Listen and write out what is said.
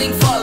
something for